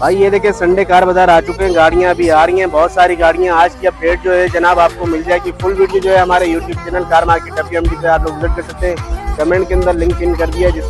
भाई, ये देखिए संडे कार बाज़ार आ चुके हैं, गाड़ियाँ अभी आ रही हैं, बहुत सारी गाड़ियाँ। आज की अपडेट जो है, जनाब, आपको मिल जाएगी फुल वीडियो जो है हमारे यूट्यूब चैनल कार मार्केट अभी पे आप लोग विज़िट कर सकते हैं। कमेंट के अंदर लिंक इन कर दिया जिस